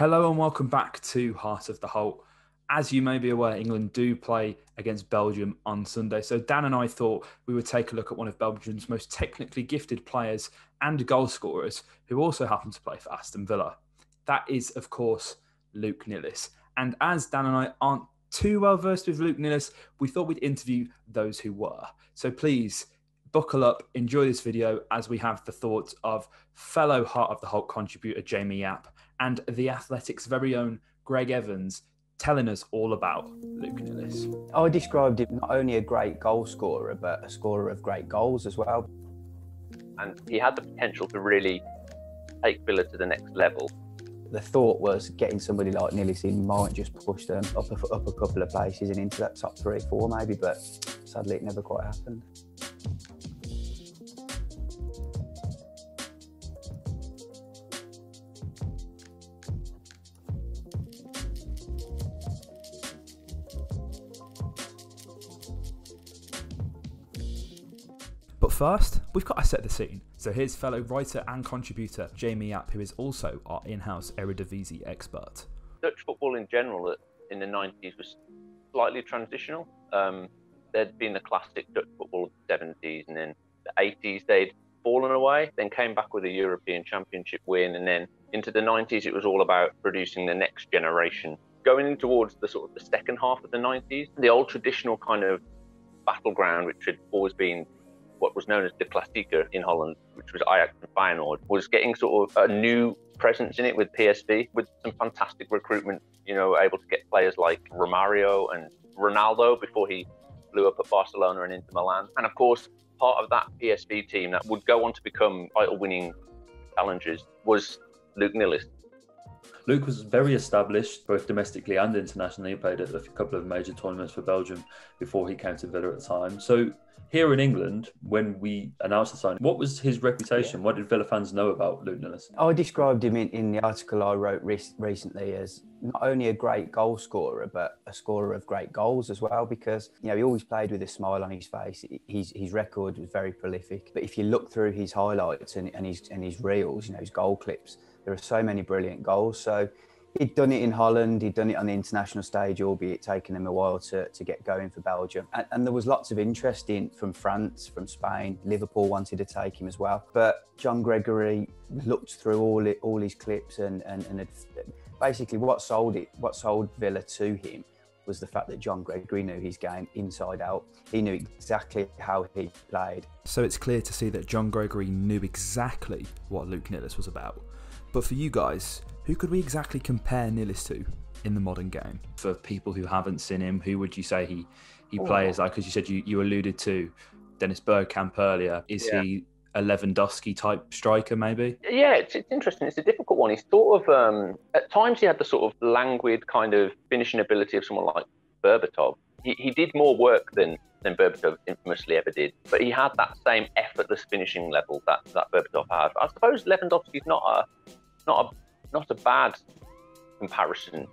Hello and welcome back to Heart of the Holte. As you may be aware, England do play against Belgium on Sunday. So Dan and I thought we would take a look at one of Belgium's most technically gifted players and goal scorers who also happen to play for Aston Villa. That is, of course, Luc Nilis. And as Dan and I aren't too well versed with Luc Nilis, we thought we'd interview those who were. So please buckle up, enjoy this video as we have the thoughts of fellow Heart of the Holte contributor Jamie Yapp and the Athletic's very own Greg Evans telling us all about Luc Nilis. I described him not only a great goal scorer, but a scorer of great goals as well. And he had the potential to really take Villa to the next level. The thought was getting somebody like Nilis in might just push them up a, up a couple of places and into that top three, four maybe, but sadly it never quite happened. First, we've got to set the scene. So here's fellow writer and contributor Jamie Yapp, who is also our in-house Eredivisie expert. Dutch football in general in the 90s was slightly transitional. Um, there'd been the classic Dutch football of the 70s, and then the 80s they'd fallen away, then came back with a European Championship win, and then into the 90s it was all about producing the next generation. Going in towards the sort of the second half of the 90s, the old traditional kind of battleground, which had always been what was known as the Klassieker in Holland, which was Ajax and Feyenoord, was getting sort of a new presence in it with PSV, with some fantastic recruitment, you know, able to get players like Romario and Ronaldo before he blew up at Barcelona and Inter Milan. And of course, part of that PSV team that would go on to become title winning challengers was Luc Nilis. Luc was very established, both domestically and internationally. He played at a couple of major tournaments for Belgium before he came to Villa at the time. So here in England, when we announced the signing, what was his reputation? Yeah. What did Villa fans know about Luc? I described him in, in the article I wrote re- recently as not only a great goal scorer, but a scorer of great goals as well, because, you know, he always played with a smile on his face. His, his record was very prolific. But if you look through his highlights and, and, his, and his reels, you know, his goal clips, there are so many brilliant goals. So he'd done it in Holland, he'd done it on the international stage, albeit taking him a while to, to get going for Belgium. And, and, there was lots of interest in from France, from Spain. Liverpool wanted to take him as well. But John Gregory looked through all it, all his clips and, and, and basically what sold it, what sold Villa to him was the fact that John Gregory knew his game inside out. He knew exactly how he played. So it's clear to see that John Gregory knew exactly what Luc Nilis was about. But for you guys, who could we exactly compare Nilis to in the modern game? For people who haven't seen him, who would you say he he oh. plays like? Because you said you, you alluded to Dennis Bergkamp earlier. Is yeah. he a Lewandowski type striker, maybe? Yeah, it's, it's interesting. It's a difficult one. He's sort of um, at times he had the sort of languid kind of finishing ability of someone like Berbatov. He, he did more work than than Berbatov infamously ever did, but he had that same effortless finishing level that that Berbatov had. I suppose Lewandowski's not a not a not a bad comparison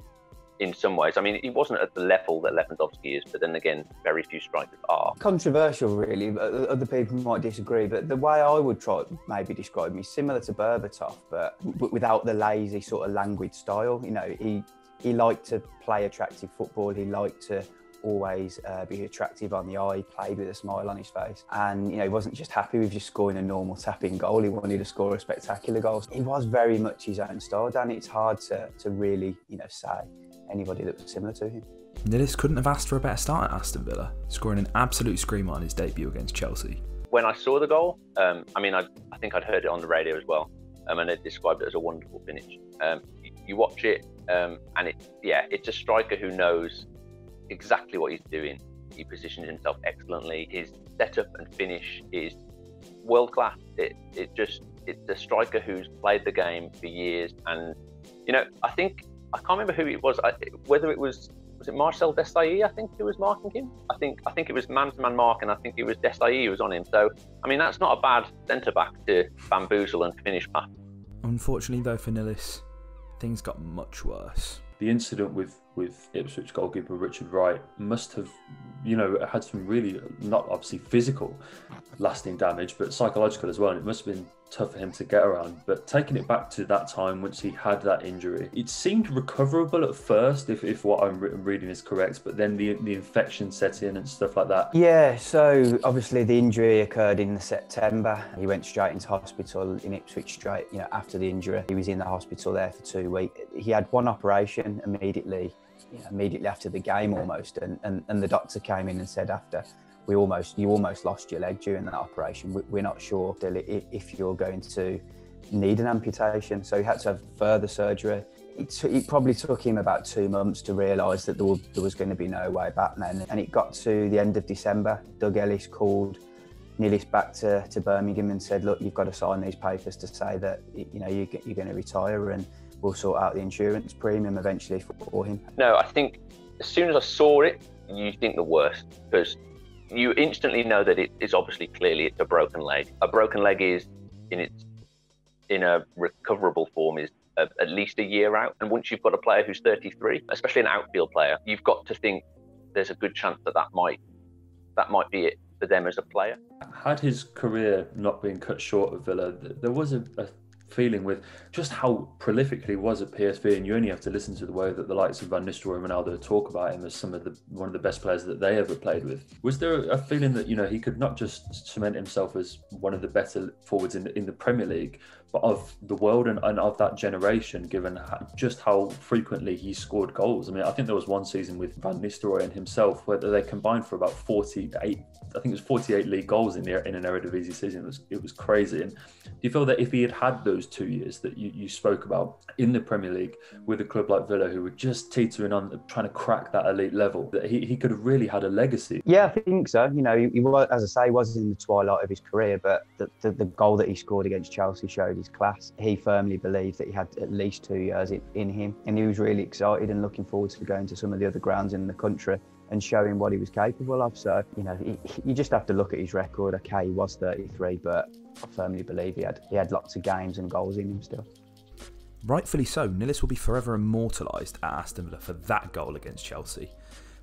in some ways. I mean, he wasn't at the level that Lewandowski is, but then again, very few strikers are. Controversial, really. Uh, other people might disagree, but the way I would try maybe describe him is similar to Berbatov, but without the lazy sort of languid style. You know, he he liked to play attractive football. He liked to always uh, be attractive on the eye, played with a smile on his face. And, you know, he wasn't just happy with just scoring a normal tapping goal, he wanted to score a spectacular goal. He was very much his own style, Dan. It's hard to, to really, you know, say anybody that was similar to him. Nilis couldn't have asked for a better start at Aston Villa, scoring an absolute screamer on his debut against Chelsea. When I saw the goal, um, I mean, I, I, think I'd heard it on the radio as well, um, and it described it as a wonderful finish. Um, you, you, watch it, um, and it, yeah, it's a striker who knows exactly what he's doing. He positions himself excellently. His setup and finish is world class. It it just it's a striker who's played the game for years, and you know I think I can't remember who it was. Whether it was was it Marcel Desailly? I think who was marking him. I think I think it was man to man mark, and I think it was Desailly who was on him. So I mean that's not a bad centre back to bamboozle and finish past. Unfortunately, though, for Nilis, things got much worse. The incident with with Ipswich goalkeeper Richard Wright must have, you know, had some really not obviously physical lasting damage, but psychological as well. And it must have been tough for him to get around. But taking it back to that time once he had that injury, it seemed recoverable at first, if, if what I'm, re- reading is correct. But then the the infection set in and stuff like that. Yeah, so obviously the injury occurred in September. He went straight into hospital in Ipswich straight, you know, after the injury. He was in the hospital there for two weeks. He had one operation immediately, you know, immediately after the game almost, and, and, and the doctor came in and said after we almost you almost lost your leg during that operation. We're not sure if you're going to need an amputation, so he had to have further surgery. It, t- it probably took him about two months to realise that there, w- there was going to be no way back then. And it got to the end of December. Doug Ellis called Nilis back to, to Birmingham and said, "Look, you've got to sign these papers to say that you know you're, you're going to retire, and we'll sort out the insurance premium eventually for him." No, I think as soon as I saw it, you think the worst because you instantly know that it is obviously clearly it's a broken leg. A broken leg is in its in a recoverable form is a, at least a year out. And once you've got a player who's 33, especially an outfield player, you've got to think there's a good chance that that might that might be it for them as a player. Had his career not been cut short at Villa, there was a, a feeling with just how prolifically he was at PSV, and you only have to listen to the way that the likes of Van Nistelrooy and Ronaldo talk about him as some of the one of the best players that they ever played with. Was there a feeling that you know he could not just cement himself as one of the better forwards in in the Premier League, of the world and, and of that generation, given just how frequently he scored goals? I mean, I think there was one season with Van Nistelrooy and himself where they combined for about 48, I think it was 48 league goals in the in an Eredivisie season. It was it was crazy. And do you feel that if he had had those two years that you, you spoke about in the Premier League with a club like Villa, who were just teetering on trying to crack that elite level, that he, he could have really had a legacy? Yeah, I think so. You know, he, he was, as I say, he was in the twilight of his career, but the, the, the goal that he scored against Chelsea showed his class. He firmly believed that he had at least two years in, him, and he was really excited and looking forward to going to some of the other grounds in the country and showing what he was capable of. So, you know, he, you just have to look at his record. Okay, he was 33, but I firmly believe he had he had lots of games and goals in him still. Rightfully so, Nilis will be forever immortalised at Aston Villa for that goal against Chelsea.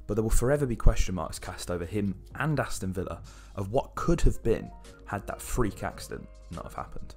But there will forever be question marks cast over him and Aston Villa of what could have been had that freak accident not have happened.